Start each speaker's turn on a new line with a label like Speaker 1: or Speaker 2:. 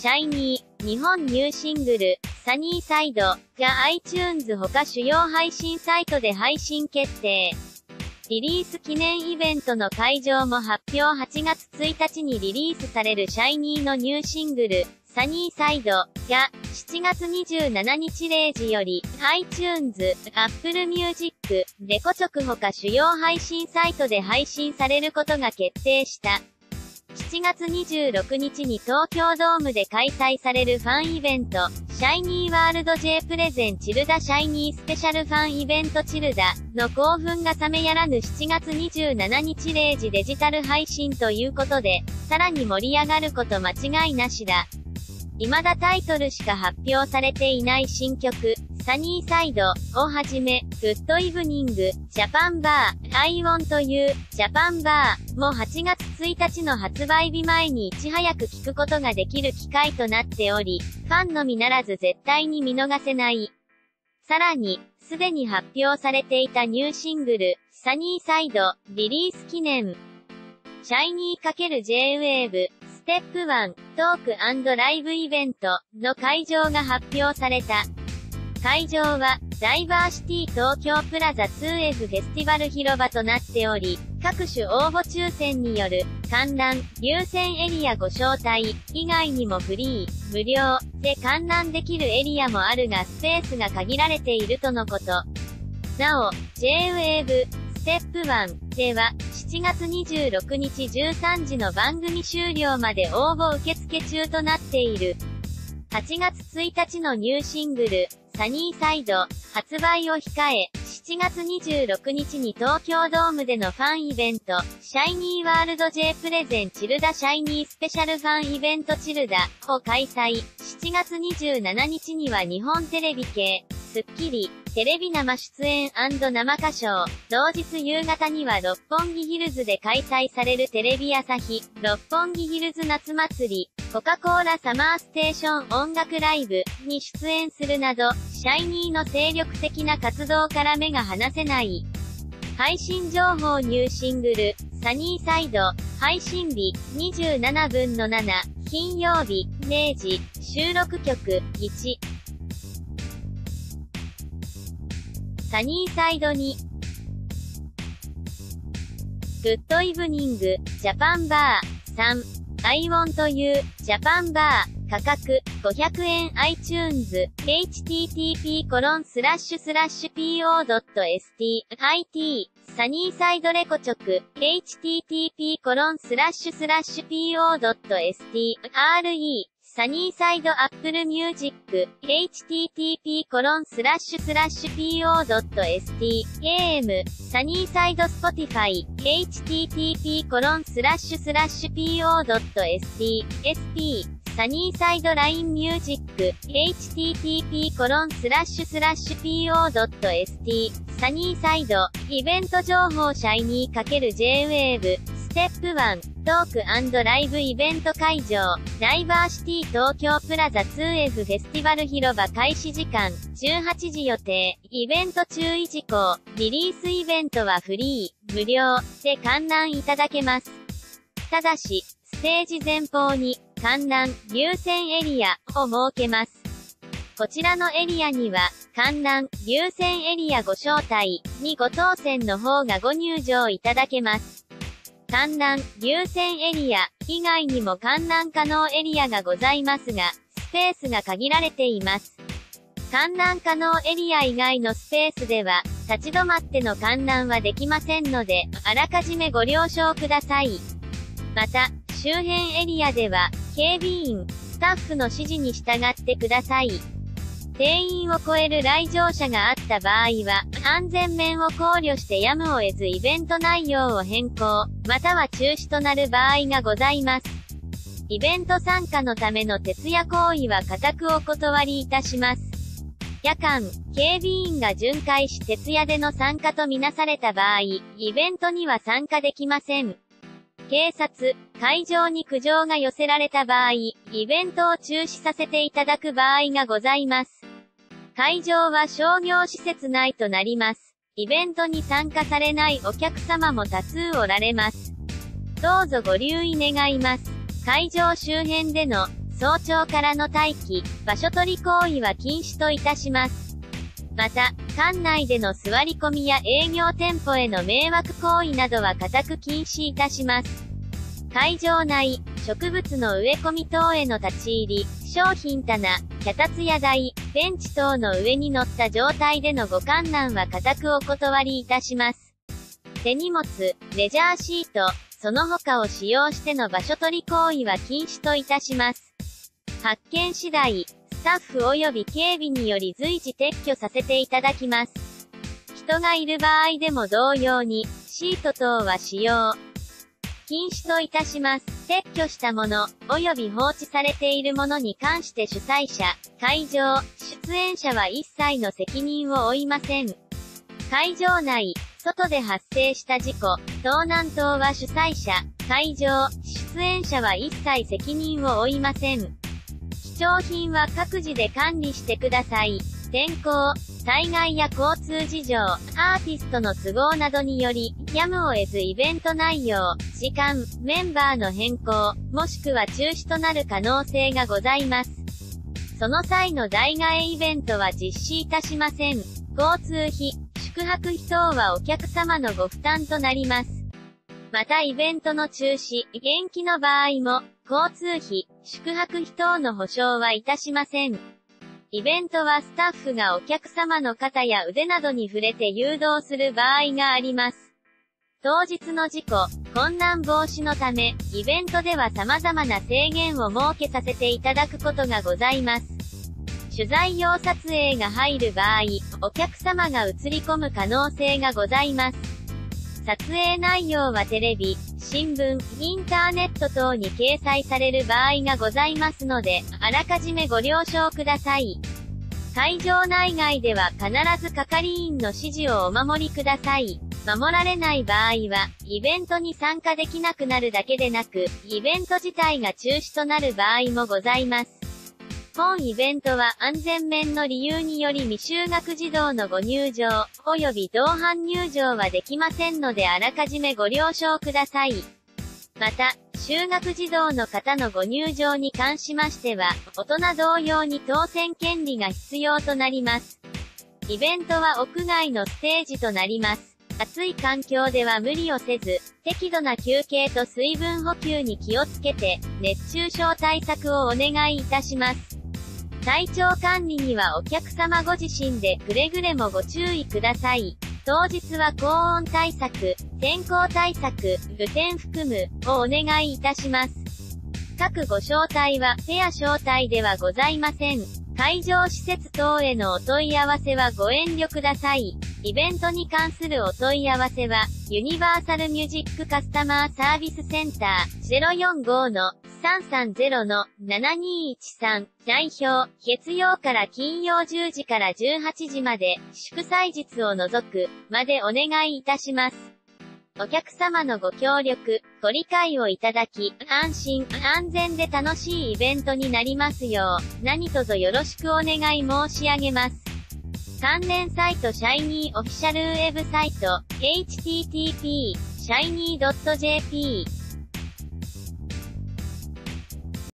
Speaker 1: シャイニー、日本ニューシングル、サニーサイドが iTunes 他主要配信サイトで配信決定。リリース記念イベントの会場も発表8月1日にリリースされるシャイニーのニューシングル、サニーサイドが7月27日0時より iTunes、Apple Music、レコチョク他主要配信サイトで配信されることが決定した。7月26日に東京ドームで開催されるファンイベント、シャイニーワールド J プレゼンチルダシャイニースペシャルファンイベントチルダの興奮が冷めやらぬ7月27日0時デジタル配信ということで、さらに盛り上がること間違いなしだ。未だタイトルしか発表されていない新曲、 Sunny Side をはじめ、 Good Evening、Japan ver.、I Want You、Japan ver. も8月1日の発売日前にいち早く聞くことができる機会となっており、ファンのみならず絶対に見逃せない。さらに、すでに発表されていたニューシングル、サニーサイド、リリース記念。シャイニー ×J-Wave、ステップ1、トークライブイベントの会場が発表された。会場は、ダイバーシティ東京プラザ 2F フェスティバル広場となっており、各種応募抽選による、観覧、優先エリアご招待、以外にもフリー、無料、で観覧できるエリアもあるがスペースが限られているとのこと。なお、J-Wave、ステップ1では、7月26日13時の番組終了まで応募受付中となっている。8月1日のニューシングル、サニーサイド、発売を控え、7月26日に東京ドームでのファンイベント、シャイニーワールド J プレゼンチルダシャイニースペシャルファンイベントチルダを開催。7月27日には日本テレビ系、スッキリ、テレビ生出演生歌唱。同日夕方には六本木ヒルズで開催されるテレビ朝日、六本木ヒルズ夏祭り、コカ・コーラサマーステーション音楽ライブに出演するなど、シャイニーの精力的な活動から目が離せない。配信情報ニューシングル、サニーサイド、配信日、27分の7、金曜日、0時、収録曲、1、Sunny Side に、 Good Evening、Japan ver.、3、I Want You、Japan ver.、価格、500円 iTunes、http コロンスラッシュスラッシュ po.st、IT、 Sunny Side レコチョク、http コロンスラッシュスラッシュ po.st、re、 Sunny Side Apple Music、http コロンスラッシュスラッシュ po.st、am、 Sunny Side Spotify、http コロンスラッシュスラッシュ po.st、sp、 Sunny Side LINEミュージック、http コロンスラッシュスラッシュ po.st、サニーサイド、イベント情報シャイニー ×J-Wave、ステップ1、トークライブイベント会場、ダイバーシティ東京プラザ 2F フェスティバル広場開始時間、18時予定、イベント注意事項、リリースイベントはフリー、無料、で観覧いただけます。ただし、ステージ前方に、観覧、優先エリア、を設けます。こちらのエリアには、観覧、優先エリアご招待にご当選の方がご入場いただけます。観覧、優先エリア、以外にも観覧可能エリアがございますが、スペースが限られています。観覧可能エリア以外のスペースでは、立ち止まっての観覧はできませんので、あらかじめご了承ください。また、周辺エリアでは、警備員、スタッフの指示に従ってください。定員を超える来場者があった場合は、安全面を考慮してやむを得ずイベント内容を変更、または中止となる場合がございます。イベント参加のための徹夜行為は固くお断りいたします。夜間、警備員が巡回し徹夜での参加とみなされた場合、イベントには参加できません。警察、会場に苦情が寄せられた場合、イベントを中止させていただく場合がございます。会場は商業施設内となります。イベントに参加されないお客様も多数おられます。どうぞご留意願います。会場周辺での早朝からの待機、場所取り行為は禁止といたします。また、館内での座り込みや営業店舗への迷惑行為などは固く禁止いたします。会場内、植物の植え込み等への立ち入り、商品棚、脚立や台、ベンチ等の上に乗った状態でのご観覧は固くお断りいたします。手荷物、レジャーシート、その他を使用しての場所取り行為は禁止といたします。発見次第、スタッフ及び警備により随時撤去させていただきます。人がいる場合でも同様に、シート等は使用、禁止といたします。撤去したもの、及び放置されているものに関して主催者、会場、出演者は一切の責任を負いません。会場内、外で発生した事故、盗難等は主催者、会場、出演者は一切責任を負いません。貴重品は各自で管理してください。天候、災害や交通事情、アーティストの都合などにより、やむを得ずイベント内容、時間、メンバーの変更、もしくは中止となる可能性がございます。その際の代替えイベントは実施いたしません。交通費、宿泊費等はお客様のご負担となります。またイベントの中止、延期の場合も、交通費、宿泊費等の保証はいたしません。イベントはスタッフがお客様の肩や腕などに触れて誘導する場合があります。当日の事故、混乱防止のため、イベントでは様々な制限を設けさせていただくことがございます。取材用撮影が入る場合、お客様が映り込む可能性がございます。撮影内容はテレビ、新聞、インターネット等に掲載される場合がございますので、あらかじめご了承ください。会場内外では必ず係員の指示をお守りください。守られない場合は、イベントに参加できなくなるだけでなく、イベント自体が中止となる場合もございます。本イベントは安全面の理由により未就学児童のご入場、及び同伴入場はできませんのであらかじめご了承ください。また、就学児童の方のご入場に関しましては、大人同様に当選権利が必要となります。イベントは屋外のステージとなります。暑い環境では無理をせず、適度な休憩と水分補給に気をつけて、熱中症対策をお願いいたします。体調管理にはお客様ご自身でくれぐれもご注意ください。当日は高温対策、天候対策、雨天含む、をお願いいたします。各ご招待は、ペア招待ではございません。会場施設等へのお問い合わせはご遠慮ください。イベントに関するお問い合わせは、ユニバーサルミュージックカスタマーサービスセンター045-330-7213代表、月曜から金曜10時から18時まで、祝祭日を除く、までお願いいたします。お客様のご協力、ご理解をいただき、安心、安全で楽しいイベントになりますよう、何卒よろしくお願い申し上げます。関連サイトシャイニーオフィシャルウェブサイト、http, shiny.jp